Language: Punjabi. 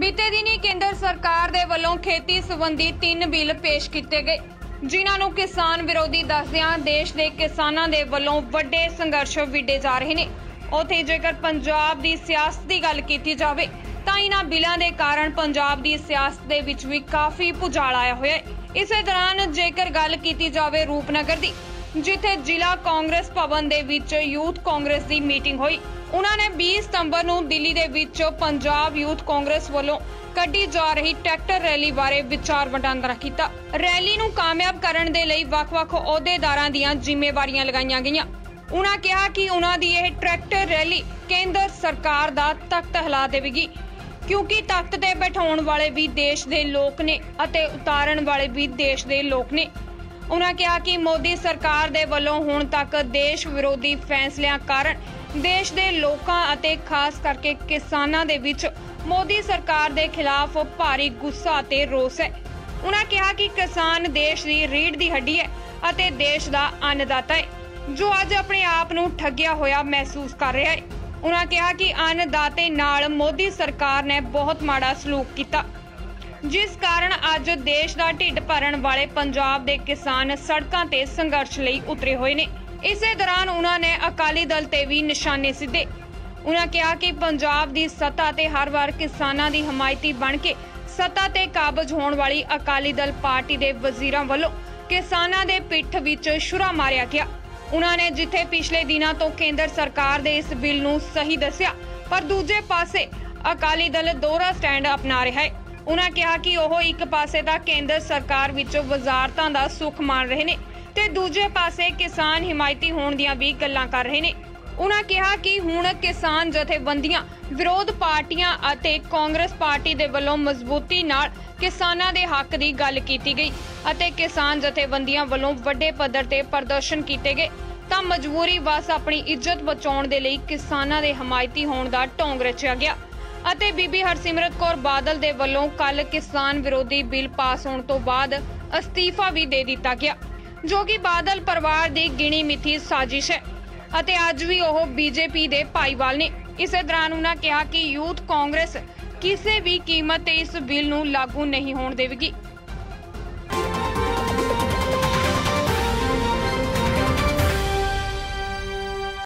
ਬੀਤੇ ਦਿਨੀ ਕੇਂਦਰ ਸਰਕਾਰ ਦੇ ਵੱਲੋਂ ਖੇਤੀ ਸੰਬੰਧੀ ਤਿੰਨ ਬਿੱਲ ਪੇਸ਼ ਕੀਤੇ ਗਏ, ਜਿਨ੍ਹਾਂ ਨੂੰ ਕਿਸਾਨ ਵਿਰੋਧੀ ਦੱਸਦਿਆਂ ਦੇਸ਼ ਦੇ ਕਿਸਾਨਾਂ ਦੇ ਵੱਲੋਂ ਵੱਡੇ ਸੰਘਰਸ਼ ਵਿੱਢੇ ਜਾ ਰਹੇ ਨੇ। ਉਥੇ ਜੇਕਰ ਪੰਜਾਬ ਦੀ ਸਿਆਸਤ ਦੀ ਗੱਲ ਕੀਤੀ ਜਾਵੇ, ਤਾਂ ਇਹਨਾਂ ਬਿੱਲਾਂ ਦੇ ਕਾਰਨ ਪੰਜਾਬ ਦੀ ਸਿਆਸਤ ਦੇ ਵਿੱਚ ਵੀ ਕਾਫੀ ਭੁਚਾਲ ਆਇਆ ਹੋਇਆ ਹੈ। ਇਸੇ ਦੌਰਾਨ ਜੇਕਰ ਗੱਲ ਕੀਤੀ ਜਾਵੇ ਰੂਪਨਗਰ ਦੀ ਜਿੱਥੇ ਜ਼ਿਲ੍ਹਾ ਕਾਂਗਰਸ ਭਵਨ ਦੇ ਵਿੱਚ ਯੂਥ ਕਾਂਗਰਸ ਦੀ ਮੀਟਿੰਗ ਹੋਈ। ਉਹਨਾਂ ਨੇ 20 ਸਤੰਬਰ ਨੂੰ ਦਿੱਲੀ ਦੇ ਵਿੱਚ ਪੰਜਾਬ ਯੂਥ ਕਾਂਗਰਸ ਵੱਲੋਂ ਕੱਢੀ ਜਾ ਰਹੀ ਟਰੈਕਟਰ ਰੈਲੀ ਬਾਰੇ ਵਿਚਾਰ ਵਟਾਂਦਰਾ ਕੀਤਾ। ਰੈਲੀ ਨੂੰ ਕਾਮਯਾਬ ਕਰਨ ਦੇ ਲਈ ਵੱਖ-ਵੱਖ ਅਹੁਦੇਦਾਰਾਂ ਦੀਆਂ ਜ਼ਿੰਮੇਵਾਰੀਆਂ ਲਗਾਈਆਂ ਗਈਆਂ। ਉਹਨਾਂ ਕਿਹਾ ਕਿ ਉਹਨਾਂ ਦੀ ਇਹ ਟਰੈਕਟਰ ਰੈਲੀ ਕੇਂਦਰ ਸਰਕਾਰ ਦਾ ਤਖਤ ਹਿਲਾ ਦੇਵੇਗੀ, ਕਿਉਂਕਿ ਤਖਤ ਤੇ ਬਿਠਾਉਣ ਵਾਲੇ ਵੀ ਦੇਸ਼ ਦੇ ਲੋਕ ਨੇ ਅਤੇ ਉਤਾਰਨ ਵਾਲੇ ਵੀ ਦੇਸ਼ ਦੇ ਲੋਕ ਨੇ। ਉਹਨਾਂ ਕਿਹਾ ਕਿ ਮੋਦੀ ਸਰਕਾਰ ਦੇ ਵੱਲੋਂ ਹੁਣ ਤੱਕ ਦੇਸ਼ ਵਿਰੋਧੀ ਫੈਸਲਿਆਂ ਕਾਰਨ ਦੇਸ਼ ਦੇ ਲੋਕਾਂ ਅਤੇ ਖਾਸ ਕਰਕੇ ਕਿਸਾਨਾਂ ਦੇ ਵਿੱਚ ਮੋਦੀ ਸਰਕਾਰ ਦੇ ਖਿਲਾਫ ਭਾਰੀ ਗੁੱਸਾ ਅਤੇ ਰੋਸ ਹੈ। ਉਹਨਾਂ ਕਿਹਾ ਕਿ ਕਿਸਾਨ ਦੇਸ਼ ਦੀ ਰੀੜ ਦੀ ਹੱਡੀ ਹੈ ਅਤੇ ਦੇਸ਼ ਦਾ ਅੰਨਦਾਤਾ ਹੈ, ਜੋ ਅੱਜ ਆਪਣੇ ਆਪ ਨੂੰ ਠੱਗਿਆ ਹੋਇਆ ਮਹਿਸੂਸ ਕਰ ਰਿਹਾ ਹੈ। ਉਹਨਾਂ ਕਿਹਾ ਕਿ ਅੰਨਦਾਤੇ ਨਾਲ ਮੋਦੀ ਸਰਕਾਰ ਨੇ ਬਹੁਤ ਮਾੜਾ ਸਲੂਕ ਕੀਤਾ। ਜਿਸ ਕਾਰਨ ਅੱਜ ਦੇਸ਼ ਦਾ ਢਿੱਡ ਭਰਨ ਵਾਲੇ ਪੰਜਾਬ ਦੇ ਕਿਸਾਨ ਸੜਕਾਂ ਤੇ ਸੰਘਰਸ਼ ਲਈ ਉਤਰੇ ਹੋਏ ਨੇ। ਇਸੇ ਦੌਰਾਨ ਉਹਨਾਂ ਨੇ ਅਕਾਲੀ ਦਲ ਤੇ ਵੀ ਨਿਸ਼ਾਨੇ ਸਿੱਧੇ। ਉਹਨਾਂ ਕਿਹਾ ਕਿ ਪੰਜਾਬ ਦੀ ਸੱਤਾ ਤੇ ਹਰ ਵਾਰ ਕਿਸਾਨਾਂ ਦੀ ਹਮਾਇਤੀ ਬਣ ਕੇ ਸੱਤਾ ਤੇ ਕਾਬਜ ਹੋਣ ਵਾਲੀ ਅਕਾਲੀ ਦਲ ਪਾਰਟੀ ਦੇ ਵਜ਼ੀਰਾਂ ਵੱਲੋਂ ਕਿਸਾਨਾਂ ਦੇ ਪਿੱਠ ਵਿੱਚ ਛੁਰਾ ਮਾਰਿਆ ਗਿਆ। ਉਹਨਾਂ ਨੇ ਜਿੱਥੇ ਪਿਛਲੇ ਦਿਨਾਂ ਤੋਂ ਕੇਂਦਰ ਸਰਕਾਰ ਦੇ ਇਸ ਬਿੱਲ ਨੂੰ ਸਹੀ ਦੱਸਿਆ, ਪਰ ਦੂਜੇ ਪਾਸੇ ਅਕਾਲੀ ਦਲ ਦੋਹਰਾ ਸਟੈਂਡ ਅਪਣਾ ਰਿਹਾ ਹੈ। ਉਹਨਾਂ ਕਿਹਾ ਕਿ ਉਹ ਇੱਕ ਪਾਸੇ ਤਾਂ ਕੇਂਦਰ ਸਰਕਾਰ ਵਿੱਚ ਵਜ਼ਾਰਤਾਂ ਦਾ ਸੁੱਖ ਮਾਣ ਰਹੇ ਨੇ ਤੇ ਦੂਜੇ ਪਾਸੇ ਕਿਸਾਨ ਹਿਮਾਇਤੀ ਹੋਣ ਦੀਆਂ ਵੀ ਗੱਲਾਂ ਕਰ ਰਹੇ ਨੇ। ਉਹਨਾਂ ਕਿਹਾ ਕਿ ਹੁਣ ਕਿਸਾਨ ਜਥੇਬੰਦੀਆਂ, ਵਿਰੋਧ ਪਾਰਟੀਆਂ ਅਤੇ ਕਾਂਗਰਸ ਪਾਰਟੀ ਦੇ ਵੱਲੋਂ ਮਜ਼ਬੂਤੀ ਨਾਲ ਕਿਸਾਨਾਂ ਦੇ ਹੱਕ ਦੀ ਗੱਲ ਕੀਤੀ ਗਈ ਅਤੇ ਕਿਸਾਨ ਜਥੇਬੰਦੀਆਂ ਵੱਲੋਂ ਵੱਡੇ ਪੱਧਰ ਤੇ ਪ੍ਰਦਰਸ਼ਨ ਕੀਤੇ ਗਏ। ਤਾਂ ਮਜਬੂਰੀ ਬਸ ਆਪਣੀ ਇੱਜ਼ਤ ਬਚਾਉਣ ਦੇ ਲਈ ਕਿਸਾਨਾਂ ਦੇ ਹਮਾਇਤੀ ਹੋਣ ਦਾ ਢੋਂਗ ਰਚਿਆ ਗਿਆ। ਅਤੇ ਬੀਬੀ ਹਰਸਿਮਰਤ ਕੌਰ ਬਾਦਲ ਦੇ ਵੱਲੋਂ ਕੱਲ ਕਿਸਾਨ ਵਿਰੋਧੀ ਬਿੱਲ ਪਾਸ ਹੋਣ ਤੋਂ ਬਾਅਦ ਅਸਤੀਫਾ ਵੀ ਦੇ ਦਿੱਤਾ ਗਿਆ, ਜੋ ਕਿ ਬਾਦਲ ਪਰਿਵਾਰ ਦੀ ਗਿਣੀ ਮਿੱਥੀ ਸਾਜ਼ਿਸ਼ ਹੈ ਅਤੇ ਅੱਜ ਵੀ ਉਹ ਬੀਜੇਪੀ ਦੇ ਭਾਈਵਾਲ ਨੇ। ਇਸੇ ਦੌਰਾਨ ਉਹਨਾਂ ਕਿਹਾ ਕਿ ਯੂਥ ਕਾਂਗਰਸ ਕਿਸੇ ਵੀ ਕੀਮਤ ਤੇ ਇਸ ਬਿੱਲ ਨੂੰ ਲਾਗੂ ਨਹੀਂ ਹੋਣ ਦੇਵੇਗੀ।